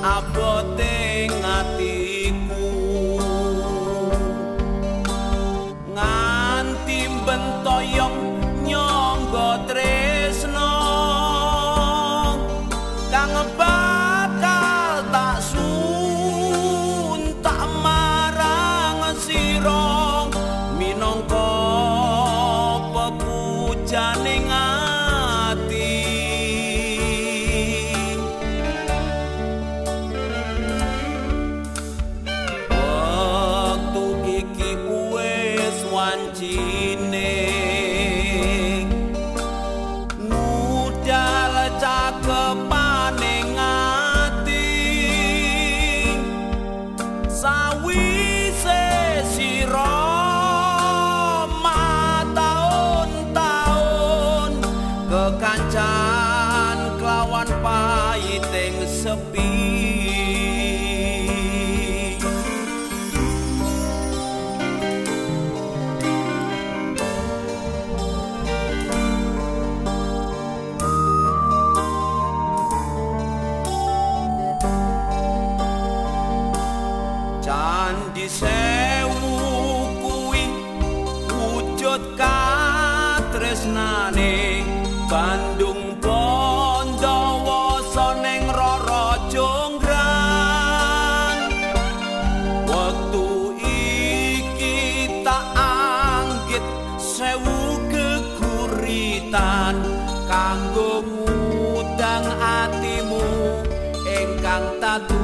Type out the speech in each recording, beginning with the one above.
I bought them. sepi. Candi sewu kuwi wujud katresnane Bandung Pondowosone pamitan kanggo ngudang atimu ingkang tatu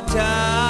water.